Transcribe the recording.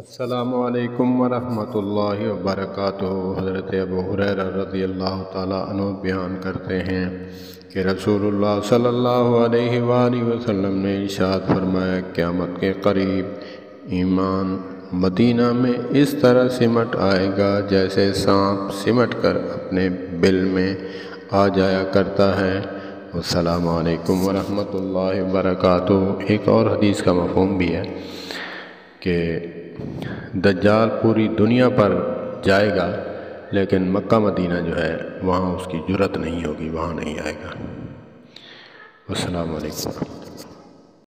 असलकम वरहमल वबरक हज़रत अबू रज़ी अल्लाह तु बयान करते हैं कि रसूलुल्लाह सल्लल्लाहु अलैहि वसल्लम ने इशाद फरमाया क़यामत के करीब ईमान मदीना में इस तरह सिमट आएगा जैसे सांप सिमट कर अपने बिल में आ जाया करता है असलकम वरहमल वरक एक और हदीस का मफहम भी है कि दज्जाल पूरी दुनिया पर जाएगा, लेकिन मक्का मदीना जो है, वहाँ उसकी ज़रूरत नहीं होगी, वहाँ नहीं आएगा। अस्सलाम वालेकुम